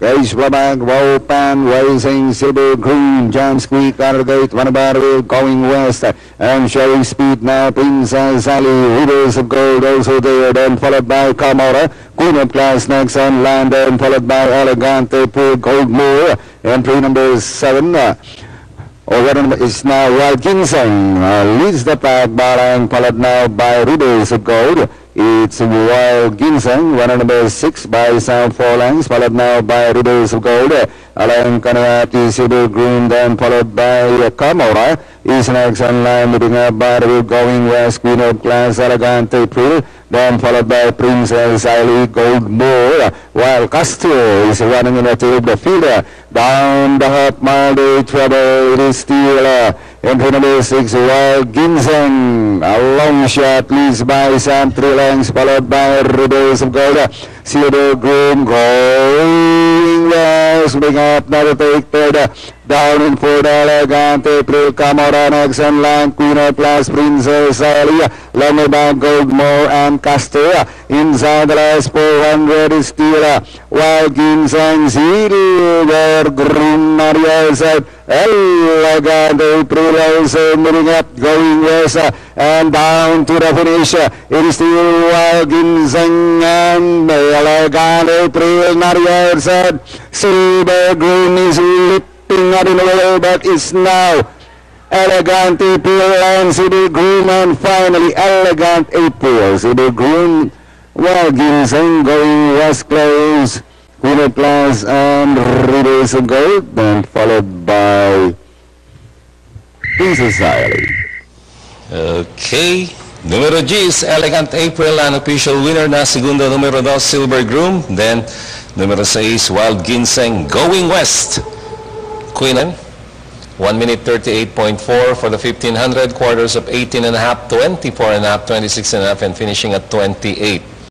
Gage Blabag, Wopan, Rising, Silver Green, John Squeak, Gate, Vanabar, going west, and showing speed now, Princess Ali, Rivers of Gold also there, then followed by Camara, Queen of Class next on land, then followed by Elegante, Poor Goldmore, entry number seven. Over number is now Wild Ginseng, uh, leads the pack, Barang, followed now by Rivers of Gold. It's Wild Ginseng, runner number six by South Four Lengths, followed now by Rivers of Gold. Alang Kanayati, Silver Green, then followed by uh, Camora. Is next on line, moving up by the going west, Queen of Class, Elegant April, then followed by Princess Eileen Goldmore, while Castro is running in the tail of the field. Down the half mile, the trouble, it is still uh, entry number six, Wild Ginseng. A long shot leads by Sam three lengths, followed by Rivers of Groom going moving up, to take third. Down in fourth, Elegant April, Camara next in line, Queen of Class, Princess Alia, Longoban, Goldmore, and. Inside the last 400 is still uh, Wild Ginseng, Silver Groom, Mario side. Elegant April also moving up, going west, and down to the finish. It is still Wild Ginseng and Elegant April, Mario side. Silver Groom is lifting up in the way, but it's now Elegant April and Silver Groom, and finally Elegant April, Silver Groom, Wild Ginseng going west close. Queen of and Rivers of Gold, then followed by Princess Eileen. Okay. Numero G is Elegant April, an official winner na segundo numero 2, Silver Groom. Then, numero 6, Wild Ginseng, Going West. Queenan, 1 minute 38.4 for the 1500, quarters of 18 and a half, 24 and a half, 26 and a half, and finishing at 28.